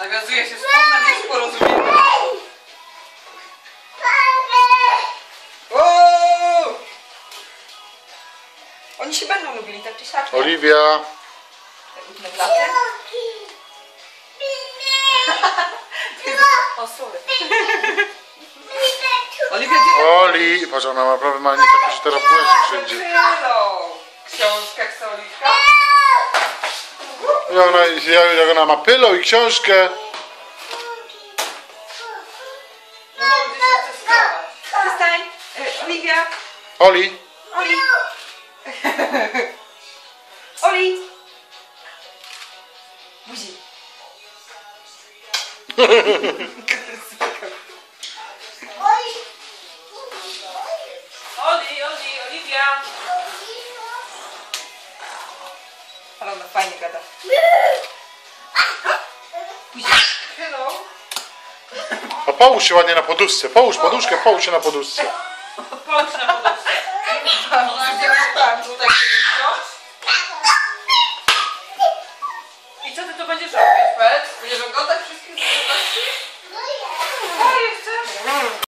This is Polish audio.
Nawiązuje się wspólne nieporozumienie. O! Oni się będą lubili, tak czy siak. nie? Oliwia. Różne blaty. O, sorry. Oliwia, gdzie Oli. Patrz, ona ma prawie manię takie, że teraz błędzi wszędzie. Hello. Książkę I ona, jak ona ma pylo i książkę. Przestań. Y, Oliwia. Oli. Oli. Oli. Buzi. Oli, Oli, Oliwia. Ale ona fajnie gada. Buzi. Hello. A połóż się ładnie na poduszce. Połóż poduszkę, połóż się na poduszce. Patrz na książ. I co ty tu będziesz robić, Pet? Będziesz oglądać